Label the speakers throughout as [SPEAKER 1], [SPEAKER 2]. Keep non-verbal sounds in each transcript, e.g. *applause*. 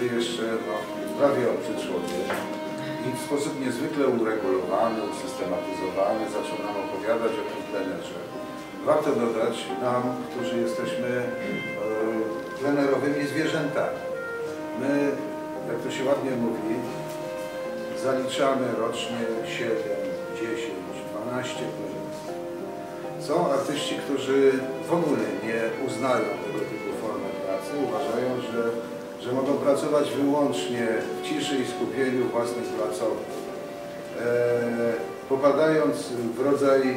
[SPEAKER 1] wtedy jeszcze no, prawie obcy człowiek i w sposób niezwykle uregulowany, usystematyzowany zaczął nam opowiadać o tym plenerze. Warto dodać nam, którzy jesteśmy e, plenerowymi zwierzętami. My, jak to się ładnie mówi, zaliczamy rocznie 7, 10, 12 plenerów. Są artyści, którzy w ogóle nie uznają tego typu formy pracy, uważają, że, że mogą pracować wyłącznie w ciszy i skupieniu własnych pracowni. E, popadając w rodzaj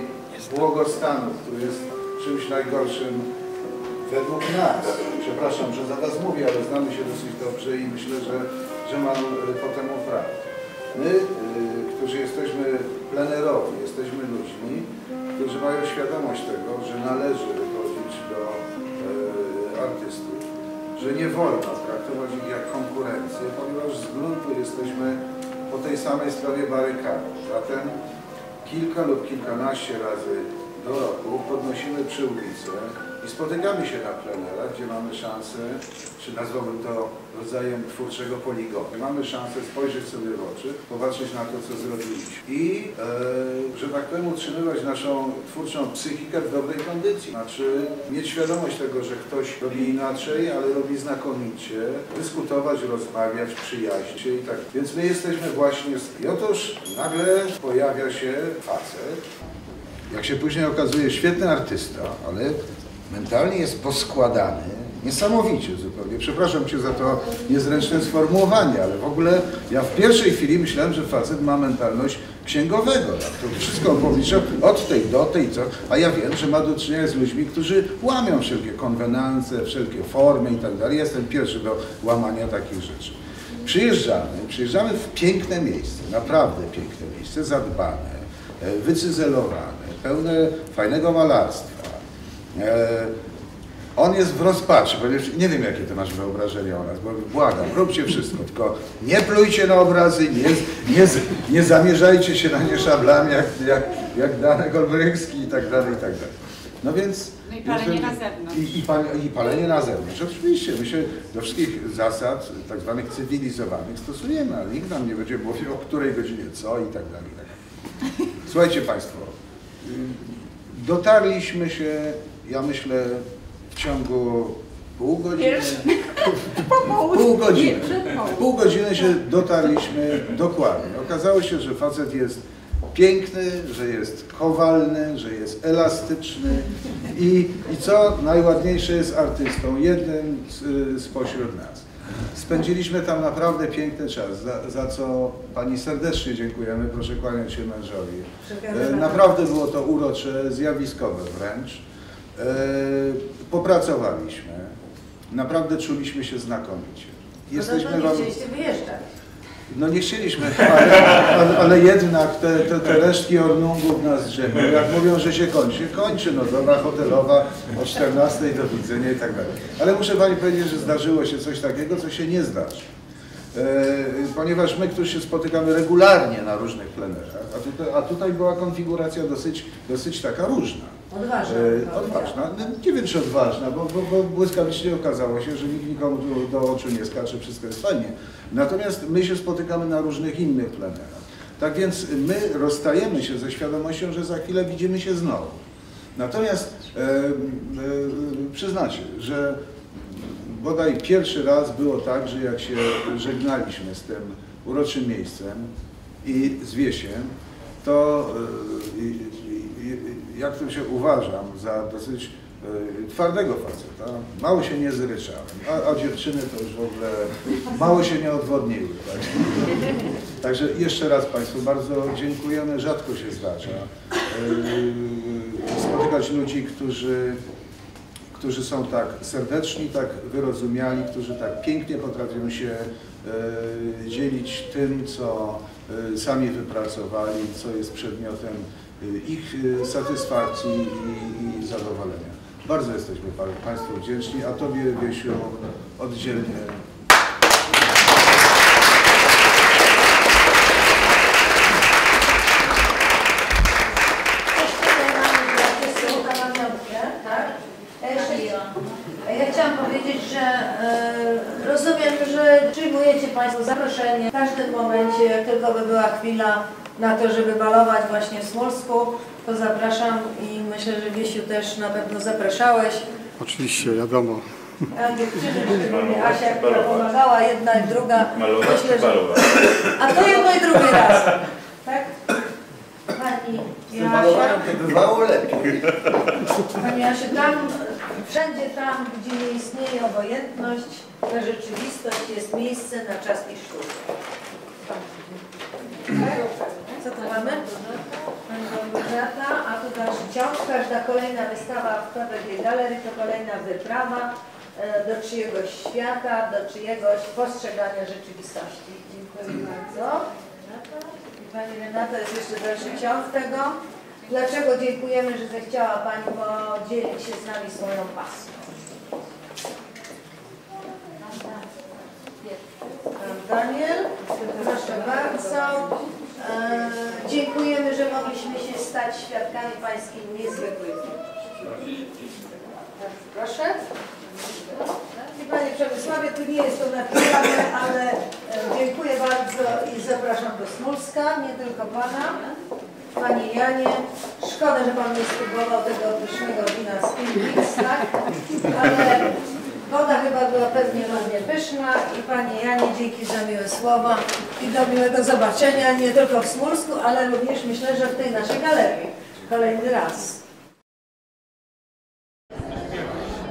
[SPEAKER 1] błogostanu, który jest czymś najgorszym według nas. Przepraszam, że za Was mówię, ale znamy się dosyć dobrze i myślę, że, że mam e, po temu prawo. My, y, którzy jesteśmy plenerowi, jesteśmy ludźmi, którzy mają świadomość tego, że należy wychodzić do e, artystów, że nie wolno traktować ich jak konkurencję, ponieważ z gruntu jesteśmy po tej samej sprawie barykady. Zatem kilka lub kilkanaście razy do roku podnosimy przy ulicy i spotykamy się na plenerach, gdzie mamy szansę, czy nazwałbym to rodzajem twórczego poligonu. Mamy szansę spojrzeć sobie w oczy, popatrzeć na to, co zrobiliśmy i, e, że tak powiem, utrzymywać naszą twórczą psychikę w dobrej kondycji. Znaczy mieć świadomość tego, że ktoś robi inaczej, ale robi znakomicie, dyskutować, rozmawiać, przyjaźnić i tak. Więc my jesteśmy właśnie... z- I otóż nagle pojawia się facet, jak się później okazuje, świetny artysta, ale mentalnie jest poskładany, niesamowicie zupełnie. Przepraszam Cię za to niezręczne sformułowanie, ale w ogóle ja w pierwszej chwili myślałem, że facet ma mentalność księgowego. Tak? To wszystko powiedział od tej do tej, co, a ja wiem, że ma do czynienia z ludźmi, którzy łamią wszelkie konwenanse, wszelkie formy i tak dalej. Jestem pierwszy do łamania takich rzeczy. Przyjeżdżamy, przyjeżdżamy w piękne miejsce, naprawdę piękne miejsce, zadbane, e, wycyzelowane, pełne fajnego malarstwa. E, On jest w rozpaczy, ponieważ nie wiem, jakie ty masz wyobrażenie o nas, bo błagam, róbcie wszystko, tylko nie plujcie na obrazy, nie, nie, nie zamierzajcie się na nie szablami, jak, jak, jak Danek Olbrychski i tak dalej, i tak dalej. No więc...
[SPEAKER 2] No i palenie na zewnątrz.
[SPEAKER 1] I, i, pal, I palenie na zewnątrz. Oczywiście, my się do wszystkich zasad tak zwanych cywilizowanych stosujemy, ale nikt nam nie będzie mówił, o której godzinie co i tak dalej. i tak dalej. Słuchajcie Państwo, dotarliśmy się, ja myślę, w ciągu pół godziny, *laughs* pół godziny, pół godziny się dotarliśmy dokładnie. Okazało się, że facet jest piękny, że jest kowalny, że jest elastyczny i, i co najładniejsze jest artystą, jednym z, spośród nas. Spędziliśmy tam naprawdę piękny czas, za, za co Pani serdecznie dziękujemy, proszę kłaniać się mężowi. E, Naprawdę było to urocze, zjawiskowe wręcz. E, Popracowaliśmy, naprawdę czuliśmy się znakomicie.
[SPEAKER 3] Jesteśmy
[SPEAKER 1] Jesteśmy Wam...
[SPEAKER 3] wyjeżdżać.
[SPEAKER 1] No nie chcieliśmy, ale, ale, jednak te, te, te resztki ornungów nas drzemią. Jak mówią, że się kończy, kończy, no dobra hotelowa o 14 do widzenia i tak dalej. Ale muszę Pani powiedzieć, że zdarzyło się coś takiego, co się nie zdarzy. E, ponieważ my, którzy się spotykamy regularnie na różnych plenerach, a tutaj, a tutaj była konfiguracja dosyć, dosyć taka różna.
[SPEAKER 3] Odważna.
[SPEAKER 1] E, odważna. No, Nie wiem, czy odważna, bo, bo, bo błyskawicznie okazało się, że nikt nikomu tu do oczu nie skacze, wszystko jest fajnie. Natomiast my się spotykamy na różnych innych plenerach. Tak więc my rozstajemy się ze świadomością, że za chwilę widzimy się znowu. Natomiast e, e, przyznacie, że bodaj pierwszy raz było tak, że jak się żegnaliśmy z tym uroczym miejscem i z Wiesiem, to e, jak to się uważam za dosyć e, twardego faceta, mało się nie zryczałem, a, a dziewczyny to już w ogóle mało się nie odwodniły. Tak? *laughs* Także jeszcze raz Państwu bardzo dziękujemy, rzadko się zdarza e, spotykać ludzi, którzy którzy są tak serdeczni, tak wyrozumiali, którzy tak pięknie potrafią się e, dzielić tym, co sami wypracowali, co jest przedmiotem ich e, satysfakcji i, i zadowolenia. Bardzo jesteśmy pa- Państwu wdzięczni, a Tobie, Wiesiu, oddzielnie
[SPEAKER 3] Jeszcze tutaj mamy dla wszystkich pamiątkę, tak? Ja, jeszcze, ja chciałam powiedzieć, że e, Wiem, że Państwo zaproszenie w każdym momencie, jak tylko by była chwila na to, żeby balować właśnie w Smolsku, to zapraszam i myślę, że Wiesiu też na pewno zapraszałeś.
[SPEAKER 2] Oczywiście, wiadomo.
[SPEAKER 3] A dziewczyny, Asia, która pomagała, jedna i druga.
[SPEAKER 4] Malować
[SPEAKER 3] Myślę, że... A to jedno i drugi raz. Tak? Pani Jasia,
[SPEAKER 5] bywało lepiej.
[SPEAKER 3] Pani tam, wszędzie tam, gdzie nie istnieje obojętność, ta rzeczywistość jest miejsce na czas i sztukę. Co tu mamy? Pani Małgorzata, a tu dalszy ciąg. Każda kolejna wystawa w Kabaret Galerii to kolejna wyprawa e, do czyjegoś świata, do czyjegoś postrzegania rzeczywistości. Dziękuję bardzo. I Pani Renata jest jeszcze dalszy ciąg tego. Dlaczego dziękujemy, że zechciała Pani podzielić się z nami swoją pasją? Pan Daniel, proszę bardzo. E, dziękujemy, że mogliśmy się stać świadkami Pańskiej niezwykłej. Proszę. Panie Przemysławie, tu nie jest to napisane, ale e, dziękuję bardzo i zapraszam do Smolska, nie tylko Pana. Panie Janie, szkoda, że Pan nie spróbował tego pysznego wina z Pilwix, tak? Ale woda chyba była pewnie równie pyszna i Panie Janie, dzięki za miłe słowa i do miłego zobaczenia, nie tylko w Smolsku, ale również myślę, że w tej naszej galerii. Kolejny raz.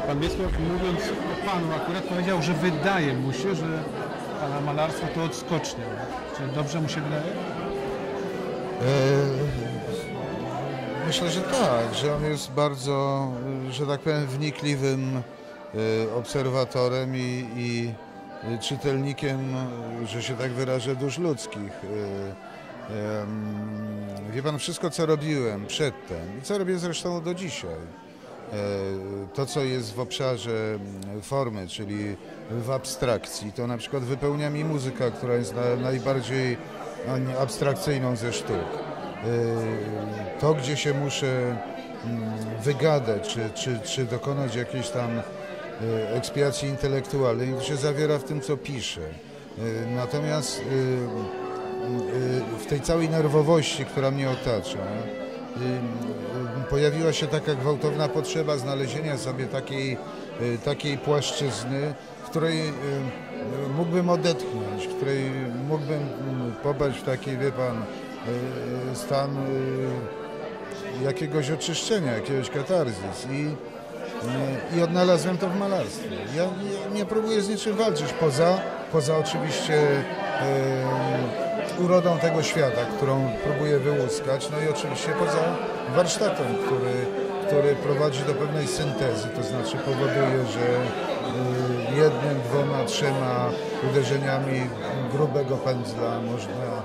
[SPEAKER 2] Pan Wiesław mówiąc o Panu akurat powiedział, że wydaje mu się, że Pana malarstwo to odskocznia. Czy dobrze mu się wydaje?
[SPEAKER 1] E, Myślę, że tak, że on jest bardzo, że tak powiem, wnikliwym obserwatorem i, i czytelnikiem, że się tak wyrażę, dusz ludzkich. E, em, Wie pan, wszystko co robiłem przedtem i co robię zresztą do dzisiaj, to co jest w obszarze mm, formy, czyli w abstrakcji, to na przykład wypełnia mi muzyka, która jest na, najbardziej no, abstrakcyjną ze sztuk. Y, To, gdzie się muszę mm, wygadać, czy, czy, czy dokonać jakiejś tam y, ekspiacji intelektualnej, to się zawiera w tym, co piszę. Y, Natomiast y, w tej całej nerwowości, która mnie otacza, pojawiła się taka gwałtowna potrzeba znalezienia sobie takiej, takiej płaszczyzny, w której mógłbym odetchnąć, w której mógłbym mm, popaść w taki, wie pan, stan jakiegoś oczyszczenia, jakiegoś katarzis i, i odnalazłem to w malarstwie. Ja, ja nie próbuję z niczym walczyć, poza, poza oczywiście y, urodą tego świata, którą próbuję wyłuskać, no i oczywiście poza warsztatem, który, który prowadzi do pewnej syntezy, to znaczy powoduje, że y, jednym, dwoma, trzema uderzeniami grubego pędzla można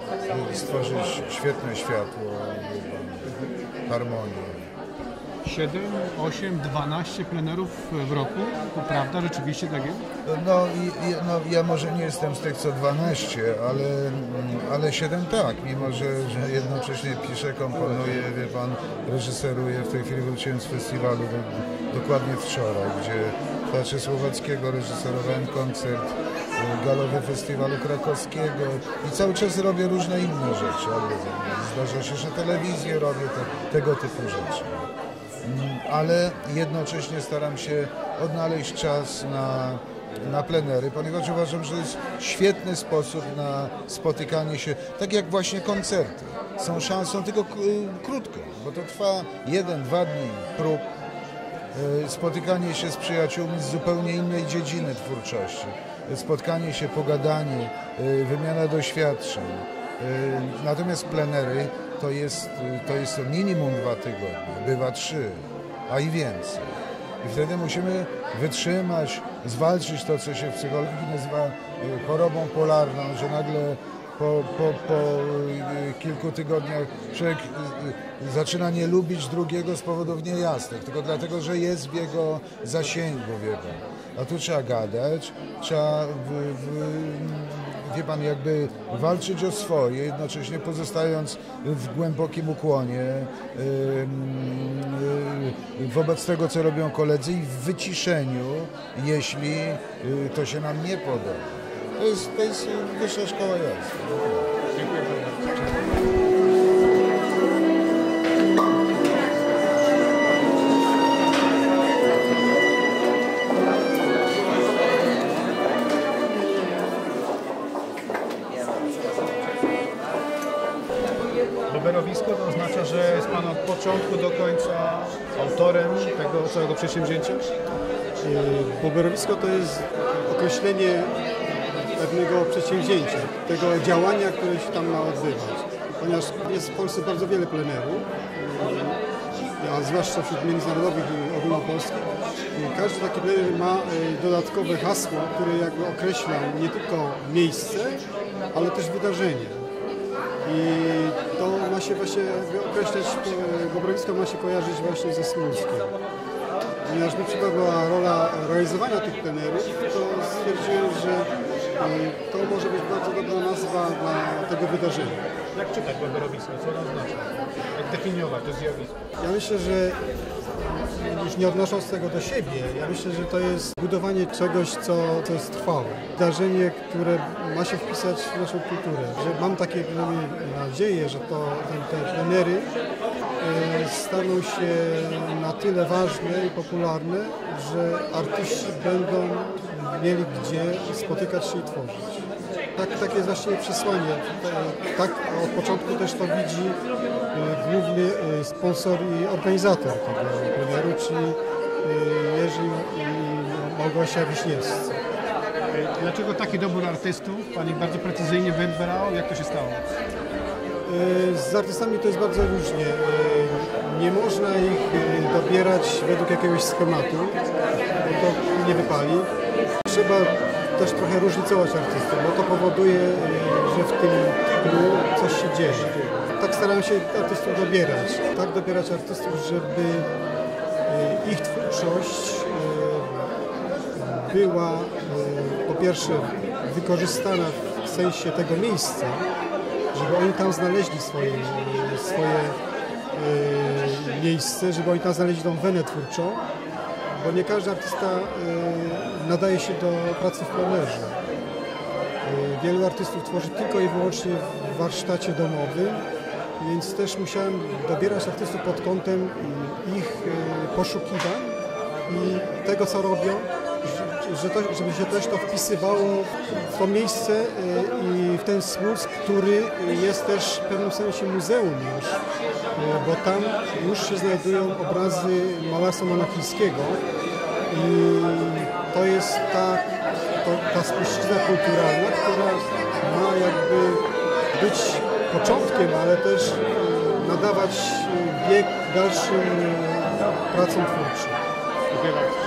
[SPEAKER 1] y, stworzyć świetne światło, harmonię.
[SPEAKER 2] 7, 8, 12 plenerów w roku? To prawda? Rzeczywiście tak jest?
[SPEAKER 1] No, i, no ja może nie jestem z tych co 12, ale, mm, ale 7 tak, mimo że, że jednocześnie piszę, komponuję, wie pan, reżyseruję. W tej chwili wróciłem z festiwalu do, dokładnie wczoraj, gdzie w Teatrze Słowackiego reżyserowałem koncert y, galowy festiwalu krakowskiego i cały czas robię różne inne rzeczy. Zdarza się, że telewizję robię, te, tego typu rzeczy ale jednocześnie staram się odnaleźć czas na, na plenery, ponieważ uważam, że to jest świetny sposób na spotykanie się, tak jak właśnie koncerty. Są szansą tylko k- krótko, bo to trwa jeden, dwa dni prób, e, spotykanie się z przyjaciółmi z zupełnie innej dziedziny twórczości, spotkanie się, pogadanie, e, wymiana doświadczeń. Natomiast plenery to jest, to jest minimum dwa tygodnie, bywa trzy, a i więcej. I wtedy musimy wytrzymać, zwalczyć to, co się w psychologii nazywa e, chorobą polarną, że nagle po, po, po e, kilku tygodniach człowiek e, zaczyna nie lubić drugiego z powodów niejasnych, tylko dlatego, że jest w jego zasięgu, wie pan. A tu trzeba gadać, trzeba, w, w, wie pan, jakby walczyć o swoje, jednocześnie pozostając w głębokim ukłonie y, wobec tego, co robią koledzy i w wyciszeniu, jeśli y, to się nam nie podoba.
[SPEAKER 6] To jest, to jest wyższa szkoła jazdy.
[SPEAKER 2] Dziękuję bardzo. Boberowisko to oznacza, że jest Pan od początku do końca autorem tego całego przedsięwzięcia?
[SPEAKER 7] Boberowisko to jest określenie pewnego przedsięwzięcia, tego działania, które się tam ma odbywać. Ponieważ jest w Polsce bardzo wiele plenerów, a zwłaszcza wśród międzynarodowych ogólnopolskich. Każdy taki plener ma e, dodatkowe hasło, które jakby określa nie tylko miejsce, ale też wydarzenie. I to ma się właśnie określać, e, Bobrowisko ma się kojarzyć właśnie ze Smolskiem. Ponieważ mi przypadła rola realizowania tych plenerów, to stwierdziłem, że y, to może być bardzo dobra nazwa dla tego wydarzenia.
[SPEAKER 2] Jak czytać Boberowisko? Co ono oznacza? Jak definiować to zjawisko?
[SPEAKER 7] Ja myślę, że już nie odnosząc tego do siebie, ja myślę, że to jest budowanie czegoś, co, co jest trwałe. Wydarzenie, które ma się wpisać w naszą kulturę. Że mam takie nadzieję, że to te, te plenery e, staną się na tyle ważne i popularne, że artyści będą mieli gdzie spotykać się i tworzyć. Tak, takie jest właściwie przesłanie. Ta- Tak od początku też to widzi e, główny e, sponsor i organizator tego pleneru, czyli e, Jerzy i Małgosia Wiśniewscy.
[SPEAKER 2] Dlaczego taki dobór artystów Pani bardzo precyzyjnie wybrał? Jak to się stało?
[SPEAKER 7] Z artystami to jest bardzo różnie. Nie można ich dobierać według jakiegoś schematu, bo to nie wypali. Trzeba też trochę różnicować artystów, bo to powoduje, że w tym tklu coś się dzieje. Tak staram się artystów dobierać. Tak dobierać artystów, żeby e, ich twórczość e, była e, po pierwsze wykorzystana w sensie tego miejsca, żeby oni tam znaleźli swoje, swoje miejsce, żeby oni tam znaleźli tą wenę twórczą, bo nie każdy artysta nadaje się do pracy w plenerze. E, Wielu artystów tworzy tylko i wyłącznie w warsztacie domowym, więc też musiałem dobierać artystów pod kątem ich e, poszukiwań i tego, co robią, żeby się też to wpisywało w to miejsce e, i w ten Smulsk, który jest też w pewnym sensie muzeum już, bo tam już się znajdują obrazy malarstwa monachijskiego i to jest ta, to, ta spuścizna kulturalna, która ma jakby być początkiem, ale też e, nadawać e, bieg dalszym e, pracom twórczym.
[SPEAKER 2] Dziękuję bardzo.